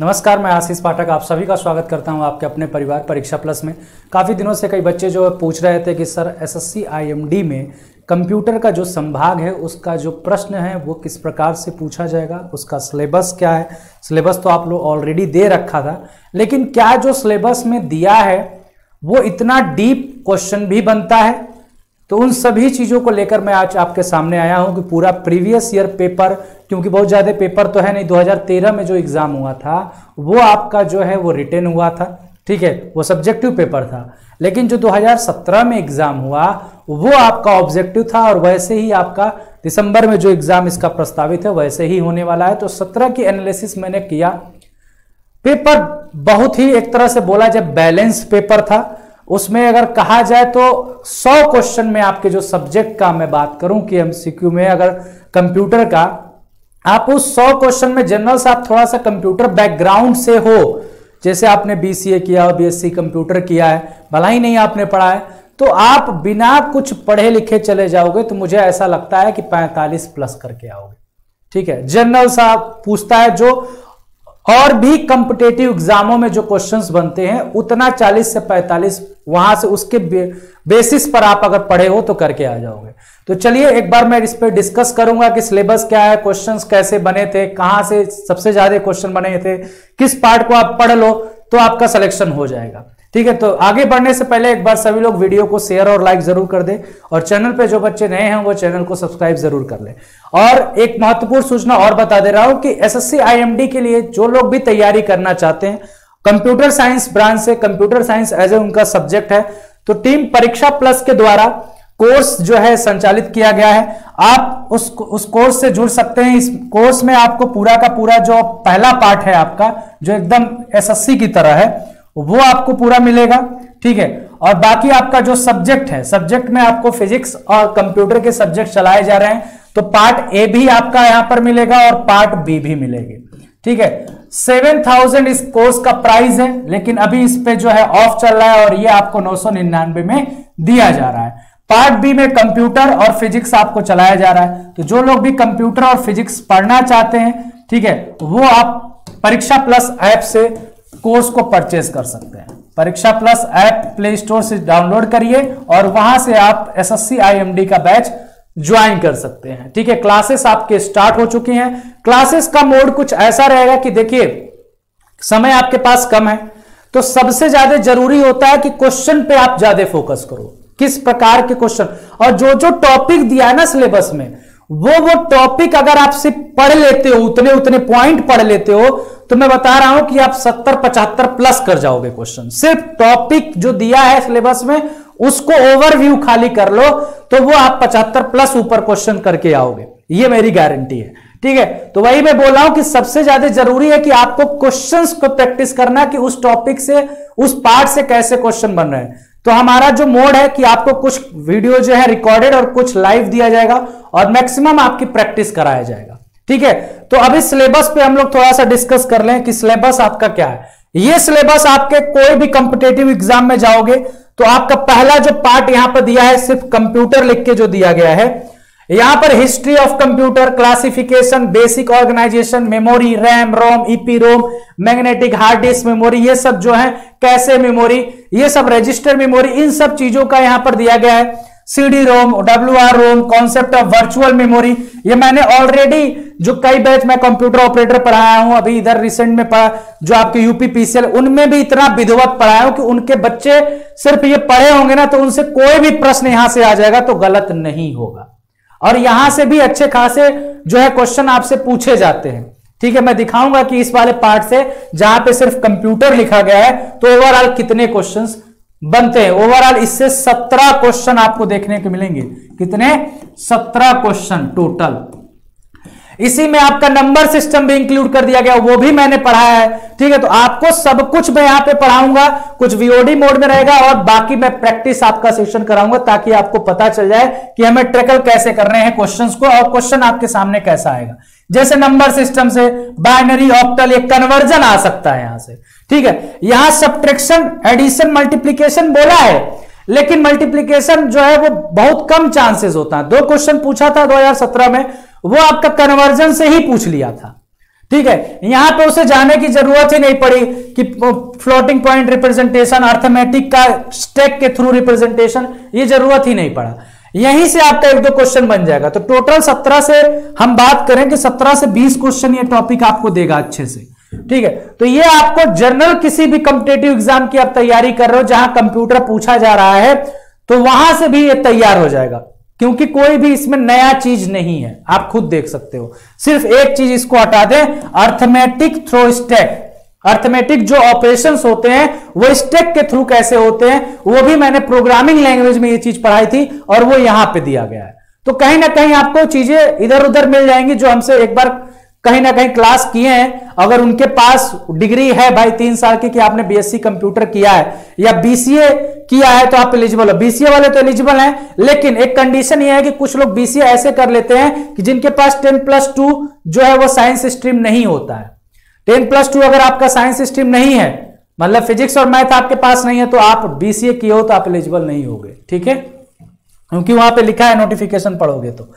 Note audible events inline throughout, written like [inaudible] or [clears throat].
नमस्कार, मैं आशीष पाठक, आप सभी का स्वागत करता हूँ आपके अपने परिवार परीक्षा प्लस में। काफ़ी दिनों से कई बच्चे जो पूछ रहे थे कि, सर, एसएससी आईएमडी में कंप्यूटर का जो संभाग है, उसका जो प्रश्न है, वो किस प्रकार से पूछा जाएगा? उसका सिलेबस क्या है? सिलेबस तो आप लोग ऑलरेडी दे रखा था, लेकिन क्या जो सिलेबस में दिया है, वो इतना डीप क्वेश्चन भी बनता है? तो उन सभी चीज़ों को लेकर मैं आज आपके सामने आया हूँ कि पूरा प्रीवियस ईयर पेपर क्योंकि बहुत ज़्यादा पेपर तो है नहीं 2013 में जो एग्ज़ाम हुआ था, वो आपका जो है, वो रिटर्न हुआ था, ठीक है? वो सब्जेक्टिव पेपर था। लेकिन जो 2017 में एग्ज़ाम हुआ, वो आपका ऑब्जेक्टिव था और वैसे ही आपका दिसंबर में जो एग्ज़ाम इसका प्रस्तावित है, वैसे ही होने वाला है। तो सत्रह की एनालिसिस मैंने किया। पेपर बहुत ही एक तरह से बोला जाए बैलेंस पेपर था। उसमें अगर कहा जाए तो 100 क्वेश्चन में आपके जो सब्जेक्ट का मैं बात करूँ कि एमसीक्यू में, अगर कंप्यूटर का आप उस सौ क्वेश्चन में जनरल से आप थोड़ा सा कंप्यूटर बैकग्राउंड से हो। जैसे आपने बीसीए किया हो बीएससी कंप्यूटर किया है भला ही नहीं आपने पढ़ा है तो आप बिना कुछ पढ़े लिखे चले जाओगे तो मुझे ऐसा लगता है कि 45 प्लस करके आओगे। ठीक है? जनरल सा पूछता है जो और भी कंपिटेटिव एग्जामों में जो क्वेश्चंस बनते हैं, उतना 40 से 45 वहाँ से उसके बेसिस पर आप अगर पढ़े हो तो करके आ जाओगे। तो चलिए, एक बार मैं इस पर डिस्कस करूँगा कि सिलेबस क्या है, क्वेश्चंस कैसे बने थे, कहाँ से सबसे ज़्यादा क्वेश्चन बने थे, किस पार्ट को आप पढ़ लो तो आपका सिलेक्शन हो जाएगा। ठीक है तो आगे बढ़ने से पहले एक बार सभी लोग वीडियो को शेयर और लाइक ज़रूर कर दें, और चैनल पे जो बच्चे नए हैं, वो चैनल को सब्सक्राइब ज़रूर कर लें। और एक महत्वपूर्ण सूचना और बता दे रहा हूँ कि एसएससी आईएमडी के लिए जो लोग भी तैयारी करना चाहते हैं, कंप्यूटर साइंस ब्रांच से, कंप्यूटर साइंस एज ए उनका सब्जेक्ट है तो टीम परीक्षा प्लस के द्वारा कोर्स जो है संचालित किया गया है। आप उस उस कोर्स से जुड़ सकते हैं। इस कोर्स में आपको पूरा का पूरा जो पहला पार्ट है आपका, जो एकदम एसएससी की तरह है, वो आपको पूरा मिलेगा, ठीक है? और बाकी आपका जो सब्जेक्ट है, सब्जेक्ट में आपको फिजिक्स और कंप्यूटर के सब्जेक्ट चलाए जा रहे हैं। तो पार्ट ए भी आपका यहाँ पर मिलेगा और पार्ट बी भी मिलेगी, ठीक है? सेवन थाउज़ेंड इस कोर्स का प्राइस है, लेकिन अभी इस पे जो है ऑफ़ चल रहा है और ये आपको नौ सौ निन्यानवे में दिया जा रहा है। पार्ट बी में कंप्यूटर और फिजिक्स आपको चलाया जा रहा है। तो जो लोग भी कंप्यूटर और फिजिक्स पढ़ना चाहते हैं, ठीक है, वो आप परीक्षा प्लस ऐप से कोर्स को परचेज कर सकते हैं। Pariksha plus app play store से डाउनलोड करिए और वहाँ से आप एस एस का बैच ज्वाइन कर सकते हैं। ठीक है, क्लासेस आपके स्टार्ट हो चुकी हैं। क्लासेस का मोड कुछ ऐसा रहेगा कि देखिए, समय आपके पास कम है तो सबसे ज़्यादा ज़रूरी होता है कि क्वेश्चन पे आप ज़्यादा फोकस करो। किस प्रकार के क्वेश्चन? और जो जो टॉपिक दिया है ना सिलेबस में वो वो टॉपिक अगर आप सिर्फ़ पढ़ लेते हो, उतने उतने पॉइंट पढ़ लेते हो तो मैं बता रहा हूँ कि आप 70 75 प्लस कर जाओगे क्वेश्चन सिर्फ़ टॉपिक जो दिया है सिलेबस में, उसको ओवरव्यू खाली कर लो तो वो आप 75 प्लस ऊपर क्वेश्चन करके आओगे। ये मेरी गारंटी है। ठीक है? तो वही मैं बोल रहा हूँ कि सबसे ज़्यादा ज़रूरी है कि आपको क्वेश्चंस को प्रैक्टिस करना कि उस टॉपिक से, उस पार्ट से कैसे क्वेश्चन बन रहे हैं। तो हमारा जो मोड है कि आपको कुछ वीडियो जो है रिकॉर्डेड और कुछ लाइव दिया जाएगा और मैक्सिमम आपकी प्रैक्टिस कराया जाएगा। ठीक है? तो अभी सिलेबस पे हम लोग थोड़ा सा डिस्कस कर लें कि सिलेबस आपका क्या है। ये सिलेबस आपके कोई भी कॉम्पिटेटिव एग्ज़ाम में जाओगे तो आपका पहला जो पार्ट यहाँ पर दिया है, सिर्फ़ कंप्यूटर लिख के जो दिया गया है यहाँ पर history of computer classification basic organisation memory RAM ROM EPROM magnetic hard disk memory ये सब जो है, कैसे मेमोरी ये सब रजिस्टर मेमोरी इन सब चीज़ों का यहाँ पर दिया गया है। CD ROM W R ROM concept of virtual memory ये मैंने ऑलरेडी जो कई बैच में कंप्यूटर ऑपरेटर पढ़ाया हूँ, अभी इधर रिसेंट में पढ़ा, जो आपके यूपी पीसीएल उनमें भी इतना विधिवत पढ़ाया हूँ कि उनके बच्चे सिर्फ़ ये पढ़े होंगे ना तो उनसे कोई भी प्रश्न यहाँ से आ जाएगा तो गलत नहीं होगा। और यहाँ से भी अच्छे खासे जो है क्वेश्चन आपसे पूछे जाते हैं। ठीक है, मैं दिखाऊँगा कि इस वाले पार्ट से जहाँ पे सिर्फ़ कंप्यूटर लिखा गया है तो ओवरऑल कितने क्वेश्चंस बनते हैं। ओवरऑल इससे सत्रह क्वेश्चन आपको देखने को मिलेंगे। कितने? सत्रह क्वेश्चन टोटल इसी में आपका नंबर सिस्टम भी इंक्लूड कर दिया गया, वो भी मैंने पढ़ाया है। ठीक है तो आपको सब कुछ मैं यहाँ पे पढ़ाऊँगा, कुछ वीओडी मोड में रहेगा और बाकी मैं प्रैक्टिस आपका सेशन कराऊँगा ताकि आपको पता चल जाए कि हमें ट्रेकल कैसे करने हैं क्वेश्चंस को और क्वेश्चन आपके सामने कैसा आएगा। जैसे नंबर सिस्टम से बाइनरी ऑप्टल एक कन्वर्जन आ सकता है यहाँ से। ठीक है, यहाँ सब्ट्रैक्शन एडिशन मल्टीप्लीकेशन बोला है, लेकिन मल्टीप्लीकेशन जो है वो बहुत कम चांसेस होता है। दो क्वेश्चन पूछा था 2017 में वो आपका कन्वर्जन से ही पूछ लिया था। ठीक है? यहाँ पे उसे जाने की ज़रूरत ही नहीं पड़ी कि फ्लोटिंग पॉइंट रिप्रेजेंटेशन अर्थमेटिक का स्टेक के थ्रू रिप्रेजेंटेशन ये ज़रूरत ही नहीं पड़ा। यहीं से आपका एक दो क्वेश्चन बन जाएगा। तो टोटल सत्रह से हम बात करें कि सत्रह से बीस क्वेश्चन ये टॉपिक आपको देगा अच्छे से। ठीक है? तो ये आपको जनरल किसी भी कंपिटेटिव एग्ज़ाम की आप तैयारी कर रहे हो, जहाँ कंप्यूटर पूछा जा रहा है तो वहाँ से भी ये तैयार हो जाएगा। क्योंकि कोई भी इसमें नया चीज़ नहीं है। आप खुद देख सकते हो। सिर्फ़ एक चीज़ इसको हटा दें अर्थमेटिक थ्रो स्टेक अर्थमेटिक जो ऑपरेशन होते हैं, वो स्टेक के थ्रू कैसे होते हैं, वो भी मैंने प्रोग्रामिंग लैंग्वेज में ये चीज़ पढ़ाई थी और वो यहाँ पे दिया गया है। तो कहीं ना कहीं आपको चीज़ें इधर उधर मिल जाएँगी जो हमसे एक बार कहीं ना कहीं क्लास किए हैं। अगर उनके पास डिग्री है भाई तीन साल की कि आपने बीएससी कंप्यूटर किया है, या बीसीए किया है तो आप एलिजिबल हो। बीसीए वाले तो एलिजिबल हैं, लेकिन एक कंडीशन यह है कि कुछ लोग बीसीए ऐसे कर लेते हैं कि जिनके पास टेन प्लस टू जो है वो साइंस स्ट्रीम नहीं होता है। टेन प्लस टू अगर आपका साइंस स्ट्रीम नहीं है मतलब फिजिक्स और मैथ आपके पास नहीं है तो आप बीसीए किए हो तो आप एलिजिबल नहीं होगे, ठीक है? क्योंकि वहाँ पे लिखा है नोटिफिकेशन पढ़ोगे तो।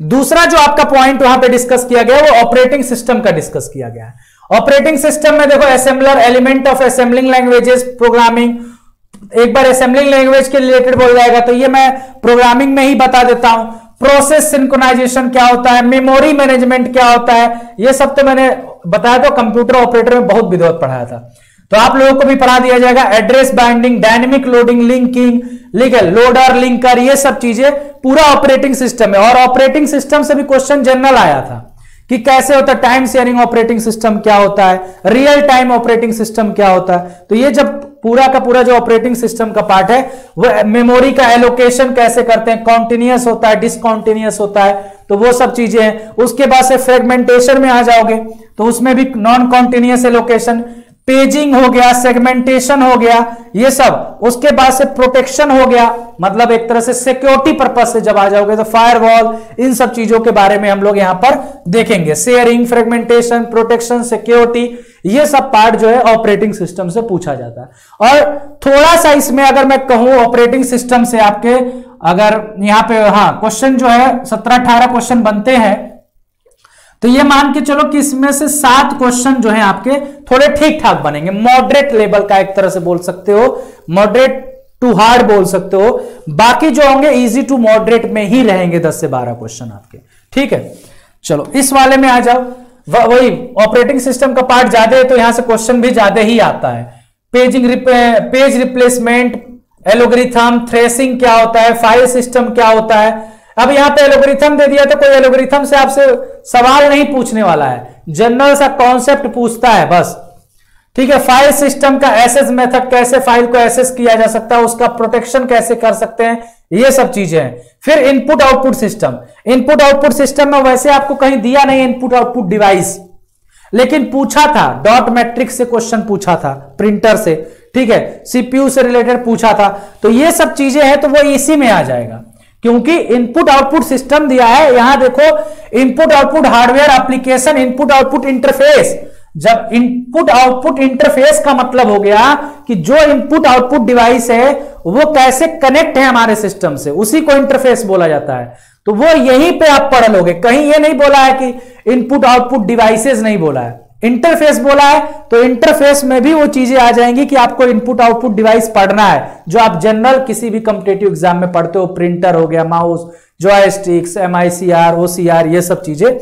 दूसरा जो आपका पॉइंट वहाँ पे डिस्कस किया गया वो ऑपरेटिंग सिस्टम का डिस्कस किया गया है। ऑपरेटिंग सिस्टम में देखो assembler element of assembling languages programming एक बार असेंबलिंग लैंग्वेज के रिलेटेड बोल जाएगा तो ये मैं प्रोग्रामिंग में ही बता देता हूँ। प्रोसेस सिंक्रोनाइजेशन क्या होता है? मेमोरी मैनेजमेंट क्या होता है? ये सब तो मैंने बताया तो कंप्यूटर ऑपरेटर में बहुत विधवत पढ़ाया था। तो आप लोगों को भी पढ़ा दिया जाएगा address binding dynamic loading linking लिखे लोडर लिंकर ये सब चीज़ें पूरा ऑपरेटिंग सिस्टम है। और ऑपरेटिंग सिस्टम से भी क्वेश्चन जनरल आया था कि कैसे होता है टाइम शेयरिंग ऑपरेटिंग सिस्टम क्या होता है रियल टाइम ऑपरेटिंग सिस्टम क्या होता है। तो ये जब पूरा का पूरा जो ऑपरेटिंग सिस्टम का पार्ट है, वो मेमोरी का एलोकेशन कैसे करते हैं? कॉन्टिन्यूस होता है डिसकॉन्टिन्यूस होता है तो वो सब चीज़ें हैं। उसके बाद से फ्रेगमेंटेशन में आ जाओगे तो उसमें भी नॉन कॉन्टिन्यूस एलोकेशन पेजिंग हो गया सेगमेंटेशन हो गया, ये सब। उसके बाद से प्रोटेक्शन हो गया। मतलब एक तरह से सिक्योरिटी पर्पज से जब आ जाओगे तो फायरवॉल इन सब चीज़ों के बारे में हम लोग यहाँ पर देखेंगे। शेयरिंग फ्रेगमेंटेशन प्रोटेक्शन सिक्योरिटी ये सब पार्ट जो है ऑपरेटिंग सिस्टम से पूछा जाता है। और थोड़ा सा इसमें अगर मैं कहूँ ऑपरेटिंग सिस्टम से आपके, अगर यहाँ पे हाँ क्वेश्चन जो है, सत्रह अठारह क्वेश्चन बनते हैं। तो ये मान के चलो कि इसमें से सात क्वेश्चन जो है आपके थोड़े ठीक ठाक बनेंगे। मॉडरेट लेवल का एक तरह से बोल सकते हो मॉडरेट टू हार्ड बोल सकते हो। बाकी जो होंगे इजी टू मॉडरेट में ही रहेंगे दस से बारह क्वेश्चन आपके। ठीक है? चलो, इस वाले में आ जाओ। वही ऑपरेटिंग सिस्टम का पार्ट ज़्यादा है तो यहाँ से क्वेश्चन भी ज़्यादा ही आता है। Paging page replacement algorithm thrashing क्या होता है फ़ाइल सिस्टम क्या होता है अब यहाँ पे एलोग्रिथम दे दिया तो कोई एलोग्रिथम से आपसे सवाल नहीं पूछने वाला है। जनरल सा कॉन्सेप्ट पूछता है, बस। ठीक है फ़ाइल सिस्टम का एसेस मेथड कैसे फ़ाइल को एसेस किया जा सकता है, उसका प्रोटेक्शन कैसे कर सकते हैं, ये सब चीज़ें हैं। फिर input output system input output system में वैसे आपको कहीं दिया नहीं इनपुट आउटपुट डिवाइस लेकिन पूछा था डॉट मैट्रिक से क्वेश्चन पूछा था प्रिंटर से। ठीक है सीपीयू से रिलेटेड पूछा था। तो ये सब चीज़ें हैं तो वो इसी में आ जाएगा। क्योंकि इनपुट आउटपुट सिस्टम दिया है। यहाँ देखो input output hardware application input output interface जब इनपुट आउटपुट इंटरफेस का मतलब हो गया कि जो इनपुट आउटपुट डिवाइस है, वो कैसे कनेक्ट है हमारे सिस्टम से, उसी को इंटरफेस बोला जाता है। तो वो यहीं पे आप पढ़ लोगे। कहीं ये नहीं बोला है कि इनपुट आउटपुट डिवाइसेस नहीं बोला है। इंटरफेस बोला है तो इंटरफेस में भी वो चीज़ें आ जाएँगी कि आपको इनपुट आउटपुट डिवाइस पढ़ना है। जो आप जनरल किसी भी कंपिटेटिव एग्ज़ाम में पढ़ते हो प्रिंटर हो गया mouse joysticks M I C R O C R ये सब चीज़ें।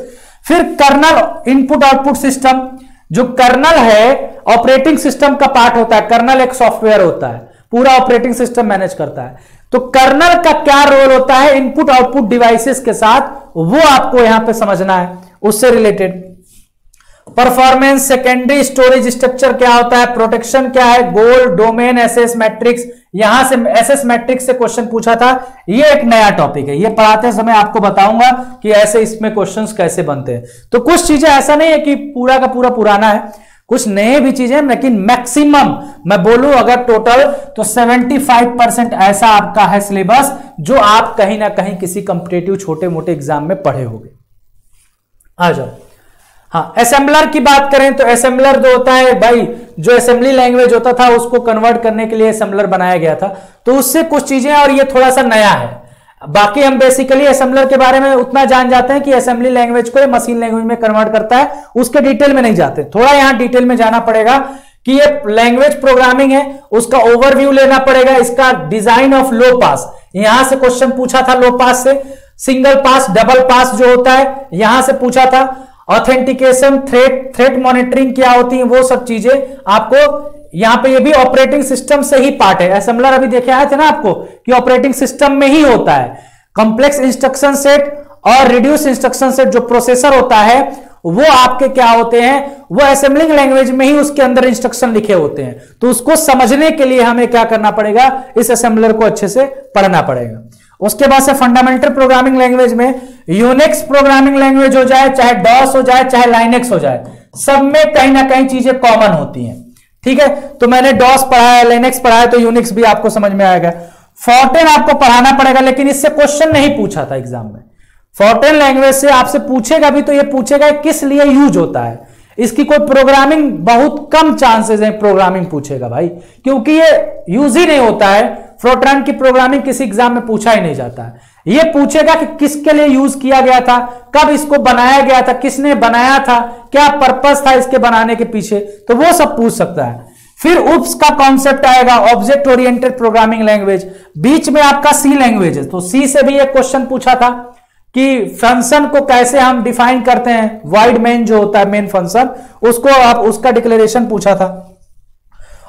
फिर कर्नल इनपुट आउटपुट सिस्टम जो कर्नल है ऑपरेटिंग सिस्टम का पार्ट होता है। कर्नल एक सॉफ्टवेयर होता है, पूरा ऑपरेटिंग सिस्टम मैनेज करता है। तो कर्नल का क्या रोल होता है? इनपुट आउटपुट डिवाइसेस के साथ, वो आपको यहाँ पे समझना है। उससे related performance secondary storage structure क्या होता है? प्रोटेक्शन क्या है? गोल डोमेन एसएस मैट्रिक्स यहाँ से एसएस मैट्रिक्स से क्वेश्चन पूछा था। ये एक नया टॉपिक है। ये पढ़ाते समय आपको बताऊँगा कि ऐसे इसमें क्वेश्चंस कैसे बनते हैं। तो कुछ चीज़ें ऐसा नहीं है कि पूरा का पूरा पुराना है। कुछ नए भी चीज़ें लेकिन मैक्सिमम मैं बोलूँ अगर टोटल तो 75 परसेंट ऐसा आपका है सिलेबस जो आप कहीं ना कहीं किसी कंपिटेटिव छोटे मोटे एग्ज़ाम में पढ़े होंगे। आ जाओ। हाँ असेंबलर की बात करें तो असेंबलर जो होता है, भाई, जो असेंबली लैंग्वेज होता था, उसको कन्वर्ट करने के लिए असेंबलर बनाया गया था। तो उससे कुछ चीज़ें और ये थोड़ा सा नया है। बाकी हम बेसिकली असेंबलर के बारे में उतना जान जाते हैं कि असेंबली लैंग्वेज को मशीन लैंग्वेज में कन्वर्ट करता है। उसके डिटेल में नहीं जाते। थोड़ा यहाँ डिटेल में जाना पड़ेगा कि ये लैंग्वेज प्रोग्रामिंग है, उसका ओवरव्यू लेना पड़ेगा, इसका डिज़ाइन ऑफ़ लो पास यहाँ से क्वेश्चन पूछा था लो पास से। सिंगल पास डबल पास जो होता है, यहाँ से पूछा था। ऑथेंटिकेशन थ्रेट थ्रेट मॉनिटरिंग क्या होती है, वो सब चीज़ें आपको यहाँ पे ये भी ऑपरेटिंग सिस्टम से ही पार्ट है। असेंबलर अभी देखे आए थे ना आपको कि ऑपरेटिंग सिस्टम में ही होता है। कॉम्प्लेक्स इंस्ट्रक्शन सेट और रिड्यूस इंस्ट्रक्शन सेट जो प्रोसेसर होता है, वो आपके क्या होते हैं, वो असेंबलिंग लैंग्वेज में ही उसके अंदर इंस्ट्रक्शन लिखे होते हैं। तो उसको समझने के लिए हमें क्या करना पड़ेगा? इस असेंबलर को अच्छे से पढ़ना पड़ेगा। उसके बाद से फंडामेंटल प्रोग्रामिंग लैंग्वेज में यूनिक्स प्रोग्रामिंग लैंग्वेज हो जाए, चाहे डॉस हो जाए, चाहे लाइनेक्स हो जाए, सब में कहीं ना कहीं चीज़ें कॉमन होती हैं। ठीक है? तो मैंने डॉस पढ़ा है लेनेक्स पढ़ा है तो यूनिक्स भी आपको समझ में आएगा। फॉर्टेन आपको पढ़ाना पड़ेगा, लेकिन इससे क्वेश्चन नहीं पूछा था एग्ज़ाम में। फोर्टेन लैंग्वेज से आपसे पूछेगा भी तो ये पूछेगा किस लिए यूज़ होता है। इसकी कोई प्रोग्रामिंग बहुत कम चांसेस है प्रोग्रामिंग पूछेगा भाई, क्योंकि ये यूज़ ही नहीं होता है। फ्रोट्रान की प्रोग्रामिंग किसी एग्ज़ाम में पूछा ही नहीं जाता। है ये पूछेगा कि किसके लिए यूज़ किया गया था, कब इसको बनाया गया था, किसने बनाया था, क्या पर्पस था इसके बनाने के पीछे तो वो सब पूछ सकता है। फिर उप्स का कॉन्सेप्ट आएगा ऑब्जेक्ट ओरिएंटेड प्रोग्रामिंग लैंग्वेज बीच में आपका सी लैंग्वेज है तो सी से भी एक क्वेश्चन पूछा था कि फ़ंक्शन को कैसे हम डिफाइन करते हैं। वाइड मेन जो होता है मेन फ़ंक्शन उसको आप, उसका डिक्लेरेशन पूछा था।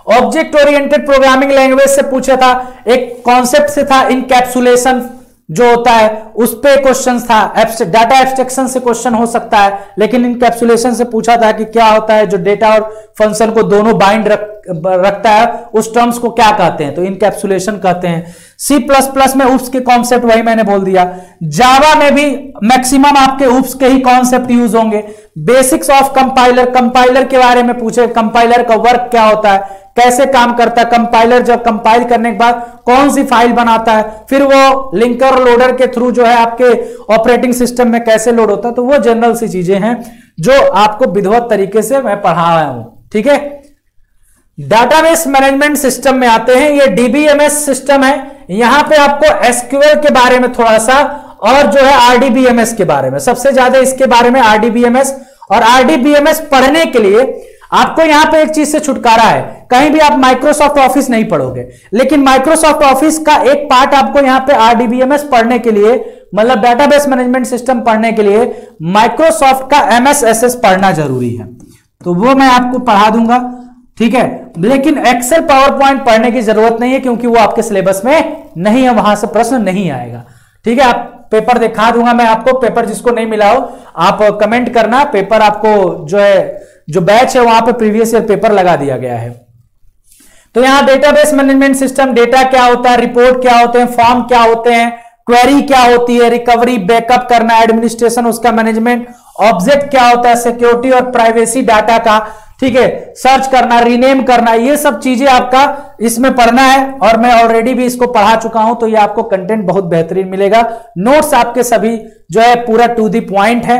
ऑब्जेक्ट ओरिएंटेड प्रोग्रामिंग लैंग्वेज से पूछा था। एक कॉन्सेप्ट से था इनकैप्सुलेशन जो होता है उस पे क्वेश्चन था। डाटा एब्स्ट्रक्शन से क्वेश्चन हो सकता है लेकिन इनकैप्सुलेशन से पूछा था कि क्या होता है जो डेटा और फ़ंक्शन को दोनों बाइंड रख, रखता है उस टर्म्स को क्या कहते हैं? तो इनकैप्सुलेशन कहते हैं। सी प्लस प्लस में उप्स के कॉन्सेप्ट वही मैंने बोल दिया। जावा में भी मैक्सिमम आपके उप्स के ही कॉन्सेप्ट यूज़ होंगे। बेसिक्स ऑफ़ कंपाइलर कंपाइलर के बारे में पूछे कंपाइलर का वर्क क्या होता है, कैसे काम करता है कंपाइलर जब कंपाइल करने के बाद कौन सी फ़ाइल बनाता है, फिर वो लिंकर लोडर के थ्रू जो है आपके ऑपरेटिंग सिस्टम में कैसे लोड होता है तो वो जनरल सी चीज़ें हैं, जो आपको विधिवत तरीके से मैं पढ़ा रहा हूँ। ठीक है? डाटाबेस मैनेजमेंट सिस्टम में आते हैं। ये डीबीएमएस सिस्टम है। यहाँ पे आपको एसक्यूएल के बारे में थोड़ा सा और जो है आरडीबीएमएस के बारे में। सबसे ज़्यादा इसके बारे में आरडीबीएमएस और आरडीबीएमएस पढ़ने के लिए आपको यहाँ पे एक चीज़ से छुटकारा है। कहीं भी आप माइक्रोसॉफ्ट ऑफ़िस नहीं पढ़ोगे, लेकिन माइक्रोसॉफ्ट ऑफ़िस का एक पार्ट आपको यहाँ पे आरडीबीएमएस पढ़ने के लिए मतलब डेटाबेस मैनेजमेंट सिस्टम पढ़ने के लिए माइक्रोसॉफ्ट का एमएसएसएस पढ़ना ज़रूरी है। तो वो मैं आपको पढ़ा दूँगा। ठीक है? लेकिन एक्सेल पावर पॉइंट पढ़ने की ज़रूरत नहीं है क्योंकि वो आपके सिलेबस में नहीं है, वहाँ से प्रश्न नहीं आएगा। ठीक है? आप पेपर दिखा दूँगा मैं आपको पेपर जिसको नहीं मिला हो, आप कमेंट करना पेपर आपको जो है, जो बैच है वहाँ पे प्रीवियस ईयर पेपर लगा दिया गया है। तो यहाँ डेटाबेस मैनेजमेंट सिस्टम डेटा क्या होता है रिपोर्ट क्या होते हैं फॉर्म क्या होते हैं क्वेरी क्या होती है रिकवरी बैकअप करना एडमिनिस्ट्रेशन उसका मैनेजमेंट ऑब्जेक्ट क्या होता है सिक्योरिटी और प्राइवेसी डाटा का ठीक है सर्च करना रीनेम करना, ये सब चीज़ें आपका इसमें पढ़ना है और मैं ऑलरेडी भी इसको पढ़ा चुका हूँ तो ये आपको कंटेंट बहुत बेहतरीन मिलेगा। नोट्स आपके सभी जो है पूरा टू दी पॉइंट है।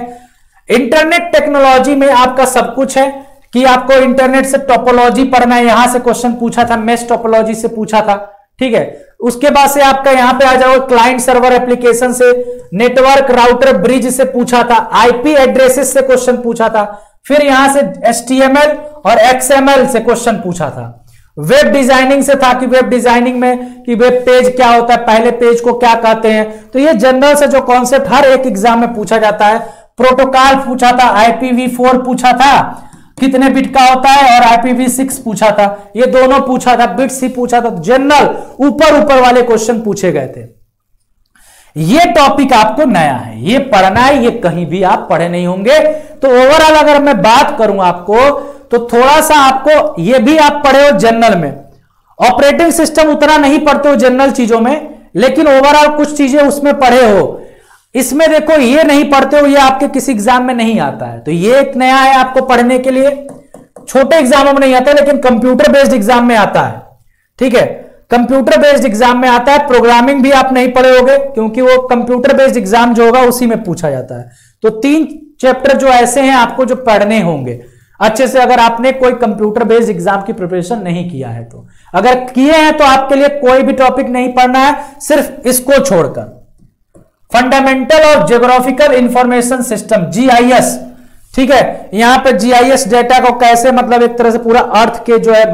इंटरनेट टेक्नोलॉजी में आपका सब कुछ है कि आपको इंटरनेट से टोपोलॉजी पढ़ना है। यहाँ से क्वेश्चन पूछा था मेस टोपोलॉजी से पूछा था, ठीक है। उसके बाद से आपका यहाँ पे आ जाओ क्लाइंट सर्वर एप्लीकेशन से नेटवर्क राउटर ब्रिज से पूछा था आईपी एड्रेसेस से क्वेश्चन पूछा था। फिर यहाँ से एस और एक्सएमएल से क्वेश्चन पूछा था। वेब डिज़ाइनिंग से था कि वेब डिज़ाइनिंग में कि वेब पेज क्या होता है, पहले पेज को क्या कहते हैं। तो ये जनरल से जो कॉन्सेप्ट हर एक एग्ज़ाम में पूछा जाता है। प्रोटोकॉल पूछा था आईपीवी फोर पूछा था, कितने बिट का होता है और आईपीवी सिक्स पूछा था। ये दोनों पूछा था बिट्स ही पूछा था। जनरल ऊपर ऊपर वाले क्वेश्चन पूछे गए थे। ये टॉपिक आपको नया है। ये पढ़ना है, ये कहीं भी आप पढ़े नहीं होंगे। तो ओवरऑल अगर मैं बात करूँ आपको तो थोड़ा सा आपको, ये भी आप पढ़े हो जनरल में। ऑपरेटिंग सिस्टम उतना नहीं पढ़ते हो जनरल चीज़ों में, लेकिन ओवरऑल कुछ चीज़ें उसमें पढ़े हो। इसमें देखो, ये नहीं पढ़ते हो, ये आपके किसी एग्ज़ाम में नहीं आता है। तो ये एक नया है आपको पढ़ने के लिए। छोटे एग्जामों में नहीं आता, लेकिन कंप्यूटर बेस्ड एग्ज़ाम में आता है। ठीक है? कंप्यूटर बेस्ड एग्ज़ाम में आता है प्रोग्रामिंग भी आप नहीं पढ़े होगे क्योंकि वो कंप्यूटर बेस्ड एग्ज़ाम जो होगा, उसी में पूछा जाता है। तो तीन चैप्टर जो ऐसे हैं आपको जो पढ़ने होंगे। अच्छे से अगर आपने कोई कंप्यूटर बेस्ड एग्ज़ाम की प्रिपरेशन नहीं किया है तो। अगर किए हैं तो आपके लिए कोई भी टॉपिक नहीं पढ़ना है, सिर्फ़ इसको छोड़कर। फंडामेंटल और जियोग्राफिकल इंफॉर्मेशन सिस्टम जीआईएस ठीक है? यहाँ पे जीआईएस डेटा को कैसे मतलब एक तरह से पूरा अर्थ के जो है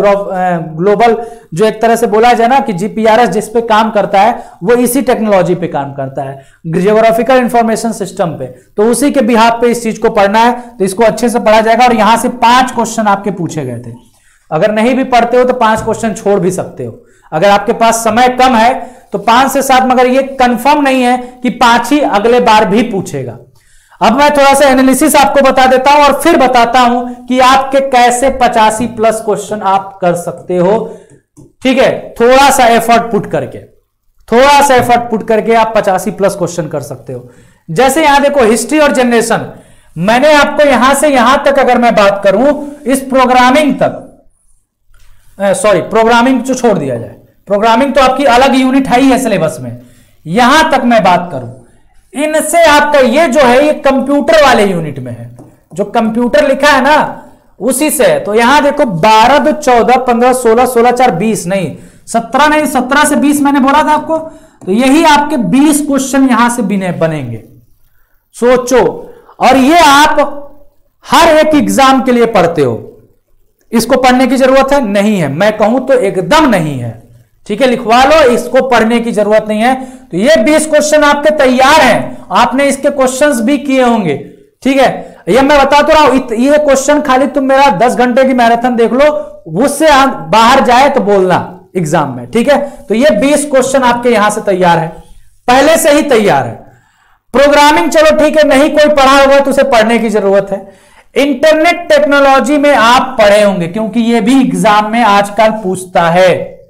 ग्लोबल जो एक तरह से बोला जाए ना कि जीपीआरएस जिस पे काम करता है, वो इसी टेक्नोलॉजी पे काम करता है जियोग्राफिकल इंफॉर्मेशन सिस्टम पे। तो उसी के बिहार पे इस चीज़ को पढ़ना है तो इसको अच्छे से पढ़ा जाएगा और यहाँ से पाँच क्वेश्चन आपके पूछे गए थे। अगर नहीं भी पढ़ते हो तो पाँच क्वेश्चन छोड़ भी सकते हो। अगर आपके पास समय कम है तो पाँच से सात, मगर ये कंफर्म नहीं है कि पाँच ही अगले बार भी पूछेगा। अब मैं थोड़ा सा एनालिसिस आपको बता देता हूँ और फिर बताता हूँ कि आपके कैसे पचासी प्लस क्वेश्चन आप कर सकते हो। ठीक है, थोड़ा सा एफर्ट पुट करके, थोड़ा सा एफर्ट पुट करके आप पचासी प्लस क्वेश्चन कर सकते हो। जैसे यहाँ देखो हिस्ट्री और जनरेशन मैंने आपको यहाँ से यहाँ तक अगर मैं बात करूँ, इस प्रोग्रामिंग तक सॉरी प्रोग्रामिंग जो छोड़ दिया जाए। प्रोग्रामिंग तो आपकी अलग यूनिट है ही है सिलेबस में। यहाँ तक मैं बात करूँ। इनसे आपका ये जो है, ये कंप्यूटर वाले यूनिट में है। जो कंप्यूटर लिखा है ना, उसी से तो यहाँ देखो, बारह दो चौदह, पंद्रह सोलह सोलह चार, बीस, नहीं, सत्रह नहीं, सत्रह से बीस मैंने बोला था आपको। तो यही आपके बीस क्वेश्चन यहाँ से बिने बनेंगे। सोचो, और ये आप हर एक एग्ज़ाम के लिए पढ़ते हो। इसको पढ़ने की ज़रूरत है? नहीं है। मैं कहूँ तो एकदम नहीं है। ठीक है, लिखवा लो, इसको पढ़ने की ज़रूरत नहीं है। तो ये बीस क्वेश्चन आपके तैयार हैं। आपने इसके क्वेश्चंस भी किए होंगे। ठीक है? ये मैं बता तो रहा हूँ ये क्वेश्चन खाली तुम मेरा दस घंटे की मैराथन देख लो, उससे बाहर जाए तो बोलना एग्ज़ाम में। ठीक है? तो ये बीस क्वेश्चन आपके यहाँ से तैयार है। पहले से ही तैयार है। प्रोग्रामिंग चलो ठीक है, नहीं कोई पढ़ा होगा तो उसे पढ़ने की ज़रूरत है। इंटरनेट टेक्नोलॉजी में आप पढ़े होंगे, क्योंकि ये भी एग्ज़ाम में आजकल पूछता है।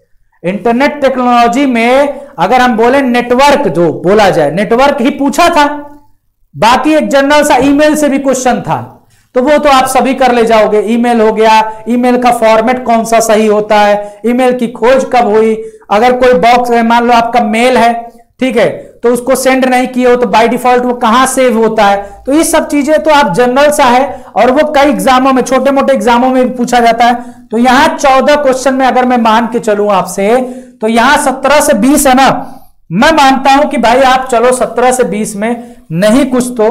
इंटरनेट टेक्नोलॉजी में अगर हम बोले नेटवर्क, जो बोला जाए, नेटवर्क ही पूछा था। बाकी एक जनरल सा ईमेल से भी क्वेश्चन था। तो वो तो आप सभी कर ले जाओगे। ईमेल हो गया। ईमेल का फॉर्मेट कौन सा सही होता है? ईमेल की खोज कब हुई? अगर कोई बॉक्स है, मान लो आपका मेल है, ठीक है तो उसको सेंड नहीं किए हो तो बाय डिफ़ॉल्ट वो कहाँ सेव होता है? तो ये सब चीज़ें तो आप जनरल सा है और वो कई एग्जामों में छोटे मोटे एग्जामों में भी पूछा जाता है। तो यहाँ चौदह क्वेश्चन में अगर मैं मान के चलू आपसे तो यहाँ सत्रह से बीस है ना? मैं मानता हूँ कि भाई आप चलो सत्रह से बीस में, नहीं कुछ तो।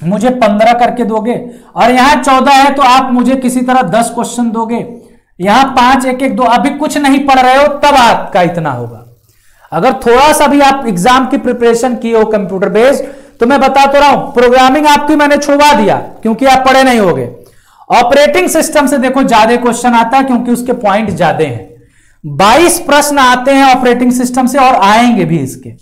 मुझे पंद्रह करके दोगे। और यहाँ चौदह है तो आप मुझे किसी तरह दस क्वेश्चन दोगे। यहाँ पाँच, एक एक, दो, अभी कुछ नहीं पढ़ रहे हो, तब आपका इतना होगा। अगर थोड़ा सा भी आप एग्ज़ाम की प्रिपरेशन किए हो कंप्यूटर बेस्ड तो मैं बता तो रहा हूँ प्रोग्रामिंग आपकी मैंने छुड़वा दिया, क्योंकि आप पढ़े नहीं होगे। ऑपरेटिंग सिस्टम से देखो ज़्यादा क्वेश्चन आता है, क्योंकि उसके पॉइंट ज़्यादा हैं। 22 प्रश्न आते हैं ऑपरेटिंग सिस्टम से और आएँगे भी इसके।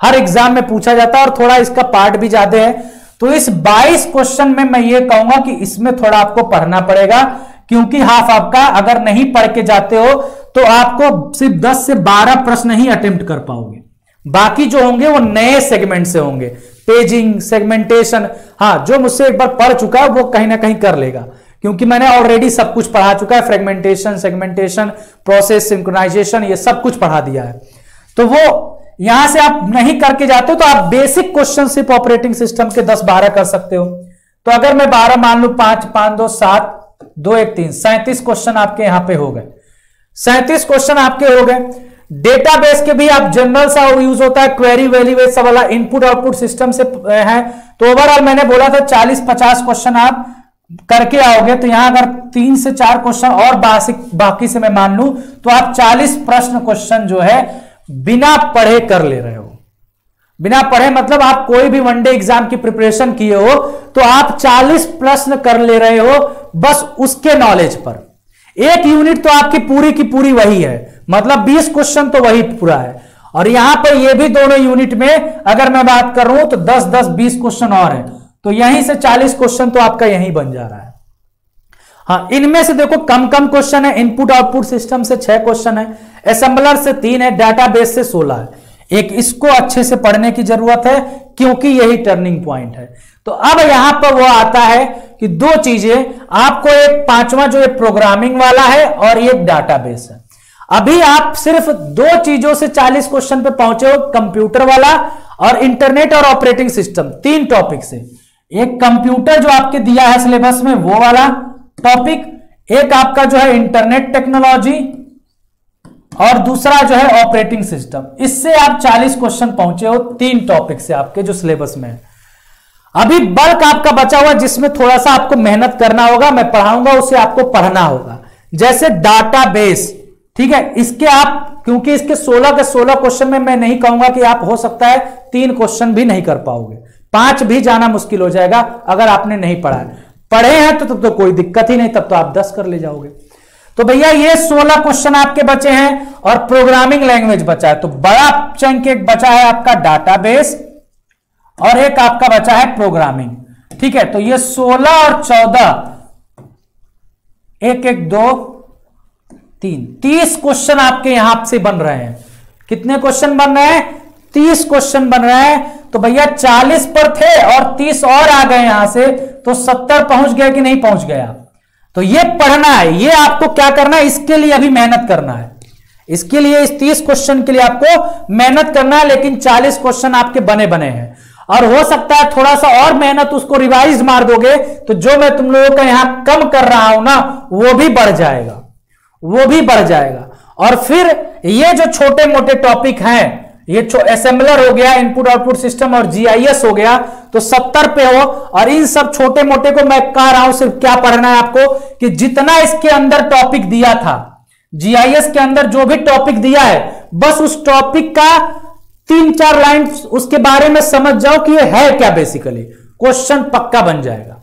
हर एग्ज़ाम में पूछा जाता है और थोड़ा इसका पार्ट भी ज़्यादा है। तो इस 22 क्वेश्चन में मैं ये कहूँगा कि इसमें थोड़ा आपको पढ़ना पड़ेगा। क्योंकि हाफ़ आपका अगर नहीं पढ़ के जाते हो तो आपको सिर्फ़ 10 से 12 प्रश्न ही अटेम्प्ट कर पाओगे। बाकी जो होंगे वो नए सेगमेंट से होंगे। पेजिंग सेगमेंटेशन हाँ जो मुझसे एक बार पढ़ चुका है, वो कहीं ना कहीं कर लेगा। क्योंकि मैंने ऑलरेडी सब कुछ पढ़ा चुका है फ्रेगमेंटेशन सेगमेंटेशन प्रोसेस सिंक्रोनाइजेशन ये सब कुछ पढ़ा दिया है। तो वो यहाँ से आप नहीं करके जाते हो तो आप बेसिक क्वेश्चन सिर्फ़ ऑपरेटिंग सिस्टम के दस बारह कर सकते हो। तो अगर मैं 12 मान लू, पाँच पाँच, दो, सात दो एक तीन, सैंतीस क्वेश्चन आपके यहाँ पे हो गए। सैंतीस क्वेश्चन आपके हो गए। डेटाबेस के भी आप जनरल सा यूज़ होता है क्वेरी वैल्यू सब वाला इनपुट आउटपुट सिस्टम से है। तो ओवरऑल मैंने बोला था 40 50 क्वेश्चन आप करके आओगे तो यहाँ अगर तीन से चार क्वेश्चन और बाकी से मैं मान लू तो आप 40 प्रश्न क्वेश्चन जो है, बिना पढ़े कर ले रहे हो। बिना पढ़े मतलब आप कोई भी वनडे एग्ज़ाम की प्रिपरेशन किए हो तो आप 40 प्रश्न कर ले रहे हो बस उसके नॉलेज पर। एक यूनिट तो आपकी पूरी की पूरी वही है। मतलब 20 क्वेश्चन तो वही पूरा है। और यहाँ पर ये भी दोनों यूनिट में अगर मैं बात कर रहा हूँ तो 10 10 20 क्वेश्चन और है। तो यहीं से 40 क्वेश्चन तो आपका यहीं बन जा रहा है। हाँ इनमें से देखो कम कम क्वेश्चन है इनपुट आउटपुट सिस्टम से छह क्वेश्चन है असेंबलर से तीन है डाटाबेस से सोलह है। एक इसको अच्छे से पढ़ने की ज़रूरत है, क्योंकि यही टर्निंग पॉइंट है। तो अब यहाँ पर वो आता है कि दो चीज़ें, आपको एक पांचवा जो है प्रोग्रामिंग वाला है और एक डाटाबेस है। अभी आप सिर्फ़ दो चीज़ों से 40 क्वेश्चन पे पहुँचे हो कंप्यूटर वाला और इंटरनेट और ऑपरेटिंग सिस्टम तीन टॉपिक से। एक कंप्यूटर जो आपके दिया है सिलेबस में, वो वाला टॉपिक एक आपका जो है इंटरनेट टेक्नोलॉजी और दूसरा जो है ऑपरेटिंग सिस्टम इससे आप 40 क्वेश्चन पहुँचे हो तीन टॉपिक से आपके जो सिलेबस में है। अभी बल्क आपका बचा हुआ जिसमें थोड़ा सा आपको मेहनत करना होगा, मैं पढ़ाऊँगा, उसे आपको पढ़ना होगा। जैसे डाटा बेस ठीक है? इसके आप, क्योंकि इसके 16 के 16 क्वेश्चन में मैं नहीं कहूँगा कि आप हो सकता है तीन क्वेश्चन भी नहीं कर पाओगे। पाँच भी जाना मुश्किल हो जाएगा, अगर आपने नहीं पढ़ा है। पढ़े हैं तो तब तो कोई दिक्कत ही नहीं, तब तो आप दस कर ले जाओगे। तो भैया, ये 16 क्वेश्चन आपके बचे हैं और प्रोग्रामिंग लैंग्वेज बचा है। तो बड़ा चंक एक बचा है आपका डाटाबेस और एक आपका बचा है प्रोग्रामिंग ठीक है तो ये 16 और 14 एक एक, दो, तीन। तीस क्वेश्चन आपके यहाँ से बन रहे हैं। कितने क्वेश्चन बन रहे हैं? तीस क्वेश्चन बन रहे हैं। तो भैया, चालीस पर थे और तीस और आ गए यहाँ से। तो सत्तर पहुँच गए कि नहीं पहुँच गया? तो ये पढ़ना है, ये आपको क्या करना है? इसके लिए अभी मेहनत करना है। इसके लिए इस तीस क्वेश्चन के लिए आपको मेहनत करना है, लेकिन चालीस क्वेश्चन आपके बने बने हैं। और हो सकता है थोड़ा सा और मेहनत उसको रिवाइज मार दोगे तो जो मैं तुम लोगों का यहाँ कम कर रहा हूँ ना, वो भी बढ़ जाएगा। वो भी बढ़ जाएगा। और फिर ये जो छोटे मोटे टॉपिक हैं, ये असेंबलर हो गया इनपुट आउटपुट सिस्टम और जीआईएस हो गया तो 70 पे हो। और इन सब छोटे मोटे को मैं कह रहा हूँ, सिर्फ़ क्या पढ़ना है आपको? कि जितना इसके अंदर टॉपिक दिया था जीआईएस के अंदर जो भी टॉपिक दिया है, बस उस टॉपिक का तीन चार लाइन उसके बारे में समझ जाओ कि ये है क्या बेसिकली क्वेश्चन पक्का बन जाएगा।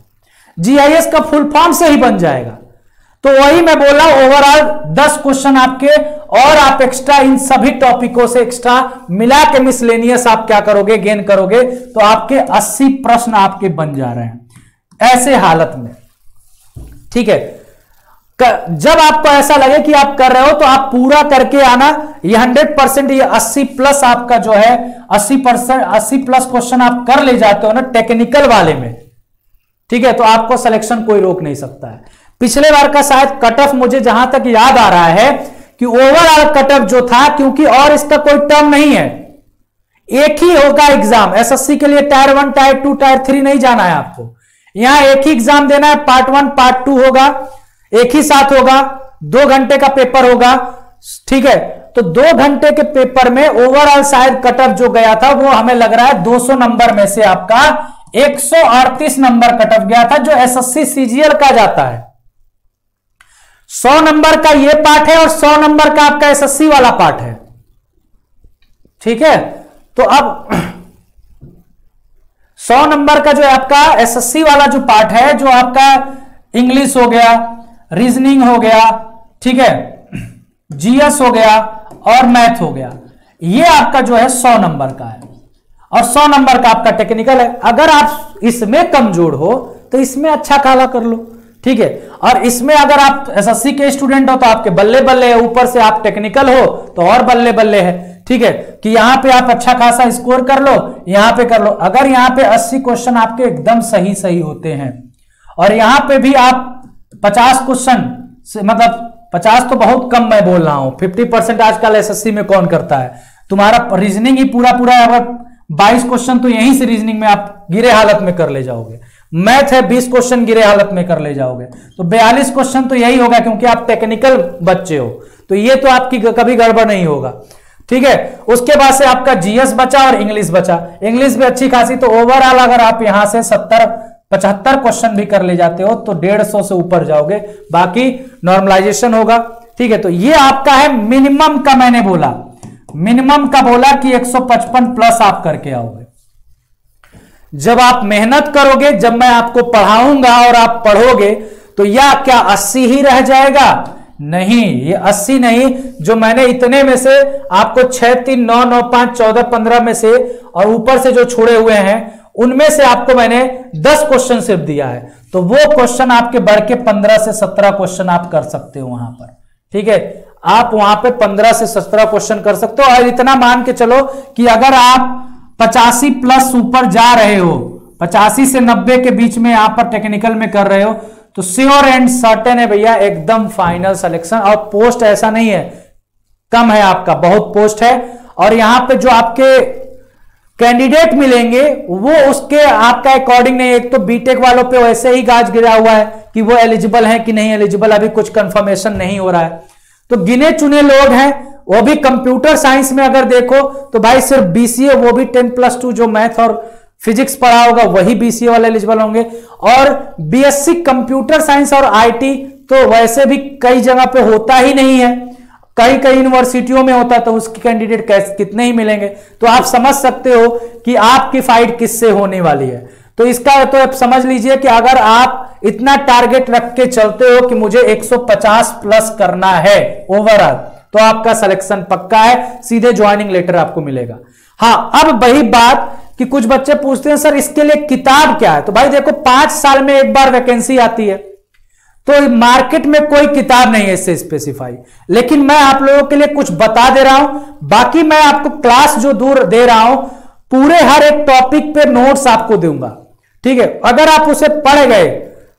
जीआईएस का फुल फॉर्म से ही बन जाएगा। तो वही मैं बोला ओवरऑल दस क्वेश्चन आपके, और आप एक्स्ट्रा इन सभी टॉपिकों से एक्स्ट्रा मिला के मिसलेनियस आप क्या करोगे गेन करोगे तो आपके 80 प्रश्न आपके बन जा रहे हैं। ऐसे हालत में। ठीक है? जब आपको ऐसा लगे कि आप कर रहे हो तो आप पूरा करके आना, ये 100 परसेंट ये 80 प्लस आपका जो है 80 परसेंट अस्सी प्लस क्वेश्चन आप कर ले जाते हो ना टेक्निकल वाले में। ठीक है? तो आपको सिलेक्शन कोई रोक नहीं सकता है। पिछले बार का शायद कट ऑफ़ मुझे जहाँ तक याद आ रहा है कि ओवरऑल कट ऑफ़ जो था, क्योंकि और इसका कोई टर्म नहीं है। एक ही होगा एग्ज़ाम एसएससी के लिए tier one tier two tier three नहीं जाना है आपको। यहाँ एक ही एग्ज़ाम देना है पार्ट वन पार्ट टू होगा। एक ही साथ होगा। दो घंटे का पेपर होगा। ठीक है? तो दो घंटे के पेपर में ओवरऑल शायद कट ऑफ़ जो गया था, वो हमें लग रहा है 200 नंबर में से आपका 138 नंबर कट ऑफ़ गया था, जो एसएससी सीजीएल का जाता है। सौ नंबर का ये पार्ट है और सौ नंबर का आपका एसएससी वाला पार्ट है। ठीक है? तो अब [clears throat] सौ नंबर का जो आपका एसएससी वाला जो पार्ट है, जो आपका इंग्लिश हो गया, रीजनिंग हो गया, ठीक है? जीएस हो गया और मैथ हो गया। ये आपका जो है सौ नंबर का है। और सौ नंबर का आपका टेक्निकल है। अगर आप इसमें कमज़ोर हो तो इसमें अच्छा काला कर लो। ठीक है? और इसमें अगर आप एसएससी के स्टूडेंट हो तो आपके बल्ले बल्ले है, ऊपर से आप टेक्निकल हो तो और बल्ले बल्ले है, ठीक है? कि यहाँ पे आप अच्छा खासा स्कोर कर लो, यहाँ पे कर लो। अगर यहाँ पे 80 क्वेश्चन आपके एकदम सही सही होते हैं, और यहाँ पे भी आप 50 क्वेश्चन मतलब 50 तो बहुत कम मैं बोल रहा हूँ 50 परसेंट आजकल एसएससी में कौन करता है? तुम्हारा रीजनिंग ही पूरा पूरा अगर 22 क्वेश्चन तो यहीं से रीजनिंग में आप गिरे हालत में कर ले जाओगे। मैथ है, बीस क्वेश्चन गिरे हालत में कर ले जाओगे। तो बयालीस क्वेश्चन तो यही होगा क्योंकि आप टेक्निकल बच्चे हो। तो ये तो आपकी कभी गड़बड़ नहीं होगा। ठीक है? उसके बाद से आपका जीएस बचा और इंग्लिश बचा। इंग्लिश भी अच्छी खासी तो ओवरऑल अगर आप यहाँ से सत्तर, पचहत्तर क्वेश्चन भी कर ले जाते हो तो डेढ़ सौ से ऊपर जाओगे। बाकी नॉर्मलाइजेशन होगा। ठीक है? तो ये आपका है मिनिमम का मैंने बोला। मिनिमम का बोला कि 155 प्लस आप करके आओगे। जब आप मेहनत करोगे, जब मैं आपको पढ़ाऊँगा और आप पढ़ोगे तो यह क्या अस्सी ही रह जाएगा? नहीं, ये अस्सी नहीं, जो मैंने इतने में से आपको छह, तीन, नौ नौ, पाँच, चौदह, पंद्रह में से और ऊपर से जो छोड़े हुए हैं, उनमें से आपको मैंने दस क्वेश्चन सिर्फ़ दिया है। तो वो क्वेश्चन आपके बढ़ के पंद्रह से सत्रह क्वेश्चन आप कर सकते हो वहाँ पर। ठीक है? आप वहाँ पे पंद्रह से सत्रह क्वेश्चन कर सकते हो। और इतना मान के चलो कि अगर आप पचासी प्लस ऊपर जा रहे हो। पचासी से नब्बे के बीच में यहाँ पर टेक्निकल में कर रहे हो। तो श्योर एंड सर्टेन है भैया, एकदम फाइनल सिलेक्शन और पोस्ट ऐसा नहीं है। कम है आपका, बहुत पोस्ट है। और यहाँ पे जो आपके कैंडिडेट मिलेंगे, वो उसके आपका अकॉर्डिंग नहीं, एक तो बीटेक वालों पे वैसे ही गाज गिरा हुआ है कि वो एलिजिबल है कि नहीं एलिजिबल अभी कुछ कंफर्मेशन नहीं हो रहा है। तो गिने चुने लोग हैं वो भी कंप्यूटर साइंस में अगर देखो तो भाई सिर्फ़ बीसीए वो भी टेन प्लस टू जो मैथ और फिजिक्स पढ़ा होगा, वही बीसीए वाले एलिजिबल होंगे। और बीएससी कंप्यूटर साइंस और आईटी तो वैसे भी कई जगह पे होता ही नहीं है। कई कई यूनिवर्सिटियों में होता तो उसके कैंडिडेट कितने ही मिलेंगे। तो आप समझ सकते हो कि आपकी फाइट किससे होने वाली है। तो इसका तो आप समझ लीजिए कि अगर आप इतना टारगेट रख के चलते हो कि मुझे 150 प्लस करना है ओवरऑल तो आपका सिलेक्शन पक्का है, सीधे ज्वाइनिंग लेटर आपको मिलेगा। हाँ अब वही बात कि कुछ बच्चे पूछते हैं, सर, इसके लिए किताब क्या है? तो भाई देखो, पाँच साल में एक बार वैकेंसी आती है। तो मार्केट में कोई किताब नहीं है इससे स्पेसिफाई लेकिन मैं आप लोगों के लिए कुछ बता दे रहा हूँ। बाकी मैं आपको क्लास जो दूर दे रहा हूँ, पूरे हर एक टॉपिक पे नोट्स आपको दूँगा। ठीक है? अगर आप उसे पढ़ गए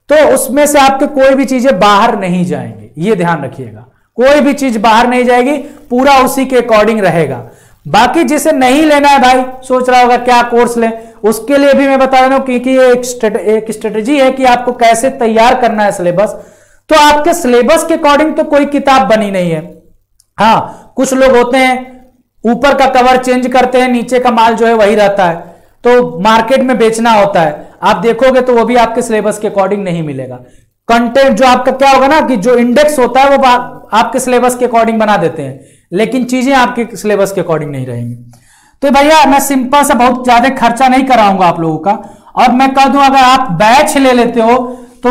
तो उसमें से आपके कोई भी चीज़ें बाहर नहीं जाएँगे। ये ध्यान रखिएगा। कोई भी चीज़ बाहर नहीं जाएगी, पूरा उसी के अकॉर्डिंग रहेगा। बाकी जिसे नहीं लेना है भाई, सोच रहा होगा क्या कोर्स लें। उसके लिए भी मैं बता रहा हूँ क्योंकि ये एक स्ट्रेटेजी है कि आपको कैसे तैयार करना है सिलेबस। तो आपके सिलेबस के अकॉर्डिंग तो कोई किताब बनी नहीं है। हाँ कुछ लोग होते हैं, ऊपर का कवर चेंज करते हैं, नीचे का माल जो है वही रहता है। तो मार्केट में बेचना होता है। आप देखोगे तो वो भी आपके सिलेबस के अकॉर्डिंग नहीं मिलेगा। कंटेंट जो आपका क्या होगा ना, कि जो इंडेक्स होता है, वो आपके सिलेबस के अकॉर्डिंग बना देते हैं। लेकिन चीज़ें आपके सिलेबस के अकॉर्डिंग नहीं रहेंगी। तो भैया, मैं सिंपल सा बहुत ज़्यादा खर्चा नहीं कराऊँगा आप लोगों का। और मैं कह दूँ, अगर आप बैच ले लेते हो तो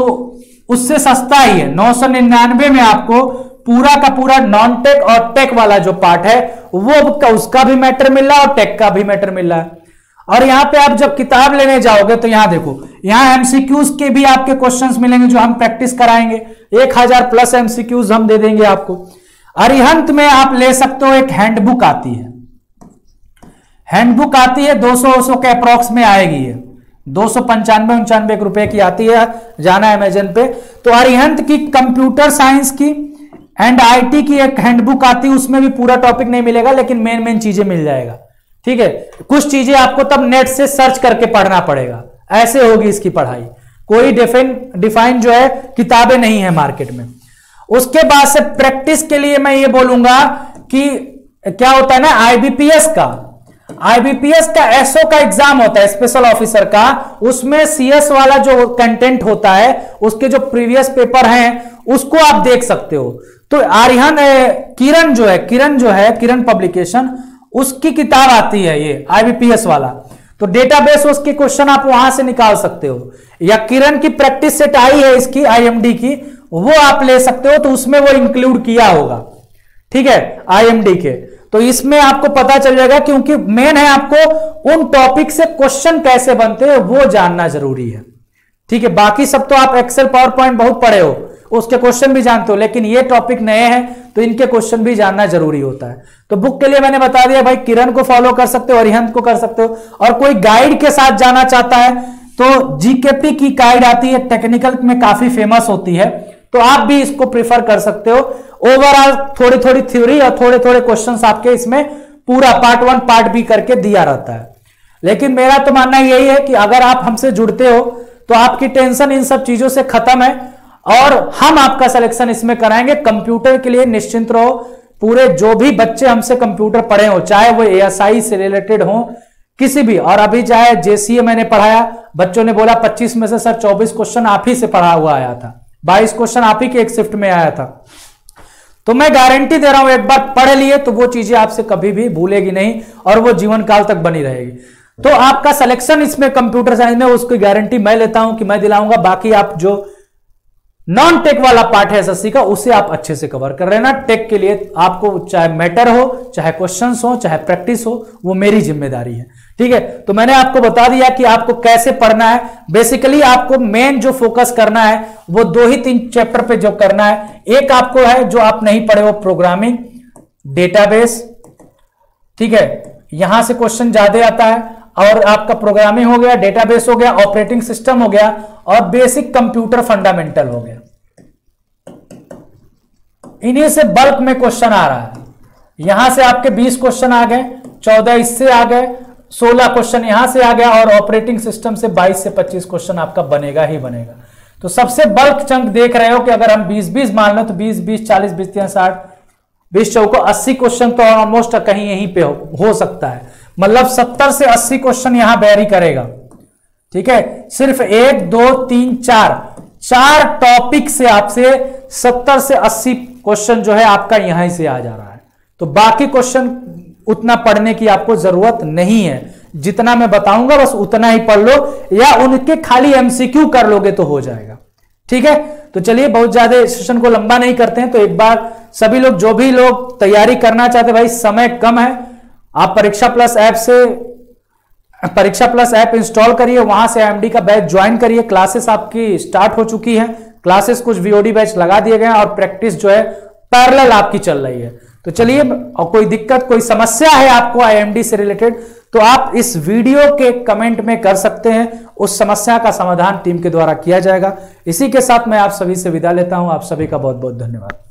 उससे सस्ता ही है। नौ सौ निन्यानवे में आपको पूरा का पूरा नॉन टेक और टेक वाला जो पार्ट है, वो उसका भी मैटर मिल रहा है और टेक का भी मैटर मिल रहा है। और यहाँ पे आप जब किताब लेने जाओगे तो यहाँ देखो, यहाँ एमसीक्यूज के भी आपके क्वेश्चंस मिलेंगे जो हम प्रैक्टिस कराएँगे। एक हज़ार प्लस एमसीक्यूज हम दे देंगे आपको। अरिहंत में आप ले सकते हो एक हैंडबुक आती है। हैंडबुक आती है 200 सौ के अप्रोक्स में आएगी है दो सौ पंचानवे, उनचानवे रुपए की आती है, जाना अमेजन पे। तो अरिहंत की कंप्यूटर साइंस की एंड आईटी की एक हैंडबुक आती है, उसमें भी पूरा टॉपिक नहीं मिलेगा, लेकिन मेन मेन चीज़ें मिल जाएगा। ठीक है? कुछ चीज़ें आपको तब नेट से सर्च करके पढ़ना पड़ेगा। ऐसे होगी इसकी पढ़ाई। कोई डिफाइन डिफाइन जो है, किताबें नहीं है मार्केट में। उसके बाद से प्रैक्टिस के लिए मैं ये बोलूँगा कि क्या होता है ना आईबीपीएस का। आईबीपीएस का एसओ का एग्ज़ाम होता है स्पेशल ऑफिसर का। उसमें सीएस वाला जो कंटेंट होता है, उसके जो प्रीवियस पेपर हैं, उसको आप देख सकते हो। तो आर्यन किरण जो है, किरण जो है, किरण पब्लिकेशन उसकी किताब आती है ये आईबीपीएस वाला। तो डेटाबेस उसके क्वेश्चन आप वहाँ से निकाल सकते हो। या किरण की प्रैक्टिस सेट आई है इसकी आईएमडी की, वो आप ले सकते हो तो उसमें वो इंक्लूड किया होगा। ठीक है आईएमडी के। तो इसमें आपको पता चल जाएगा, क्योंकि मेन है आपको, उन टॉपिक से क्वेश्चन कैसे बनते हैं, वो जानना ज़रूरी है। ठीक है, बाकी सब तो आप एक्सेल पावर पॉइंट बहुत पढ़े हो। उसके क्वेश्चन भी जानते हो, लेकिन ये टॉपिक नए हैं तो इनके क्वेश्चन भी जानना ज़रूरी होता है। तो बुक के लिए मैंने बता दिया, भाई, किरण को फॉलो कर सकते हो, अरिहंत को कर सकते हो, और कोई गाइड के साथ जाना चाहता है तो जीकेपी की गाइड आती है टेक्निकल में काफ़ी फ़ेमस होती है तो आप भी इसको प्रिफर कर सकते हो। ओवरऑल थोड़ी थोड़ी थ्योरी और थोड़े थोड़े क्वेश्चन आपके इसमें पूरा पार्ट वन पार्ट बी करके दिया रहता है। लेकिन मेरा तो मानना यही है कि अगर आप हमसे जुड़ते हो तो आपकी टेंशन इन सब चीज़ों से खत्म है और हम आपका सिलेक्शन इसमें कराएँगे। कंप्यूटर के लिए निश्चिंत रहो। पूरे जो भी बच्चे हमसे कंप्यूटर पढ़े हो, चाहे वो एएसआई से रिलेटेड हो, किसी भी, और अभी चाहे जेसीए मैंने पढ़ाया, बच्चों ने बोला 25 में से सर 24 क्वेश्चन आप ही से पढ़ा हुआ आया था। 22 क्वेश्चन आप ही के एक शिफ्ट में आया था। तो मैं गारंटी दे रहा हूँ, एक बार पढ़ लिए तो वो चीज़ें आपसे कभी भी भूलेगी नहीं, और वो जीवन काल तक बनी रहेगी। तो आपका सिलेक्शन इसमें कंप्यूटर साइंस में, उसकी गारंटी मैं लेता हूँ कि मैं दिलाऊँगा। बाकी आप जो नॉन टेक वाला पार्ट है एसएससी का, उसे आप अच्छे से कवर कर रहे ना टेक के लिए आपको चाहे मैटर हो, चाहे क्वेश्चंस हो, चाहे प्रैक्टिस हो, वो मेरी ज़िम्मेदारी है। ठीक है? तो मैंने आपको बता दिया कि आपको कैसे पढ़ना है। बेसिकली आपको मेन जो फोकस करना है, वो दो ही तीन चैप्टर पे जो करना है। एक आपको है जो आप नहीं पढ़े वो प्रोग्रामिंग डेटाबेस ठीक है? यहाँ से क्वेश्चन ज़्यादा आता है। और आपका प्रोग्रामिंग हो गया डेटाबेस हो गया ऑपरेटिंग सिस्टम हो गया, और बेसिक कंप्यूटर फंडामेंटल हो गया। इन्हीं से बल्क में क्वेश्चन आ रहा है। यहाँ से आपके 20 क्वेश्चन आ गए 14 इससे आ गए 16 क्वेश्चन यहाँ से आ गया और ऑपरेटिंग सिस्टम से 22 से 25 क्वेश्चन आपका बनेगा ही बनेगा। तो सबसे बल्क चंक देख रहे हो कि अगर हम 20 20 मान लो तो 20 20 40 20 तीन साठ बीस चौको अस्सी क्वेश्चन तो ऑलमोस्ट कहीं यहीं पे हो, हो सकता है। मतलब सत्तर से अस्सी क्वेश्चन यहाँ बैरी करेगा। ठीक है? सिर्फ़ एक दो तीन चार। चार टॉपिक से आपसे सत्तर से अस्सी क्वेश्चन जो है आपका यहाँ से आ जा रहा है। तो बाकी क्वेश्चन उतना पढ़ने की आपको ज़रूरत नहीं है। जितना मैं बताऊँगा, बस उतना ही पढ़ लो, या उनके खाली एमसीक्यू कर लोगे तो हो जाएगा। ठीक है? तो चलिए, बहुत ज़्यादा सेशन को लंबा नहीं करते हैं तो एक बार सभी लोग, जो भी लोग तैयारी करना चाहते, भाई, समय कम है। आप परीक्षा प्लस ऐप से, परीक्षा प्लस ऐप इंस्टॉल करिए, वहाँ से एमडी का बैच ज्वाइन करिए। क्लासेस आपकी स्टार्ट हो चुकी है। क्लासेस कुछ वीओडी बैच लगा दिए गए हैं और प्रैक्टिस जो है पैरल आपकी चल रही है। तो चलिए, और कोई दिक्कत, कोई समस्या है आपको आईएमडी से रिलेटेड तो आप इस वीडियो के कमेंट में कर सकते हैं। उस समस्या का समाधान टीम के द्वारा किया जाएगा। इसी के साथ मैं आप सभी से विदा लेता हूँ। आप सभी का बहुत बहुत धन्यवाद।